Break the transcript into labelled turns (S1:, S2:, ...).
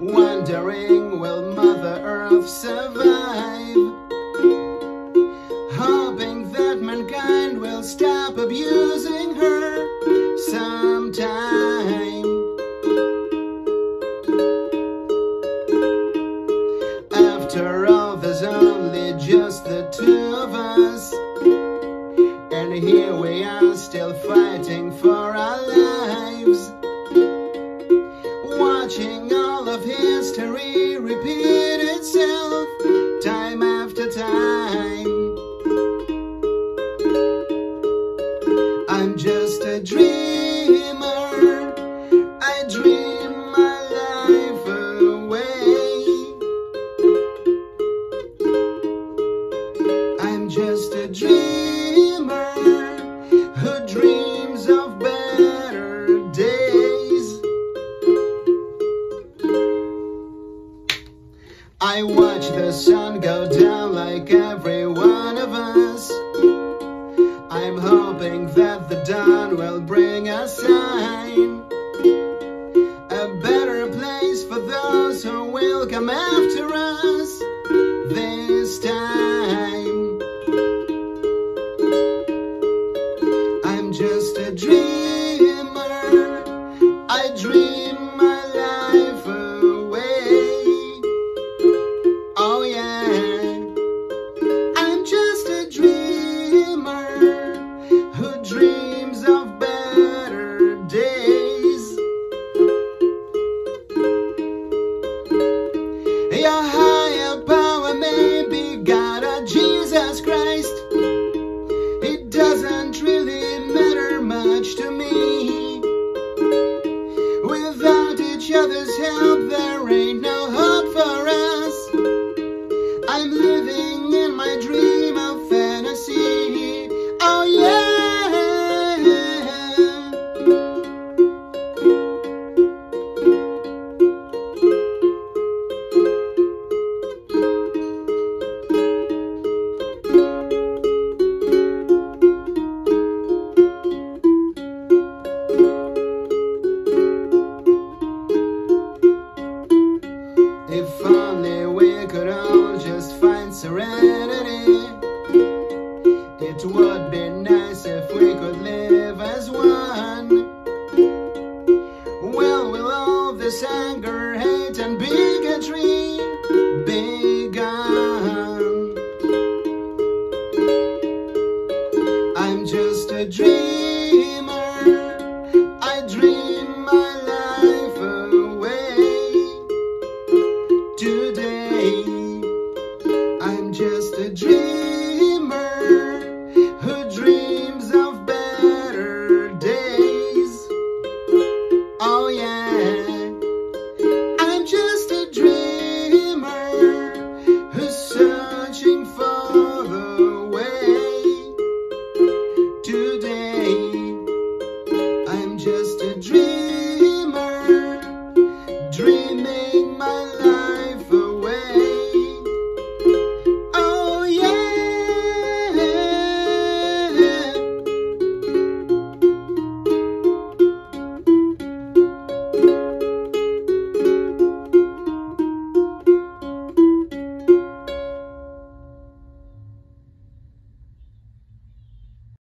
S1: Wondering will Mother Earth survive? Hoping that mankind will stop abusing her sometime. After all there's only just the two of us. And here we are still fighting for our lives of history repeat I watch the sun go down like every one of us. I'm hoping that the dawn will bring a sign. A better place for those who will come after us this time. I'm just a dreamer. Living in my dream anger, hate, and bigotry begun. I'm just a dream.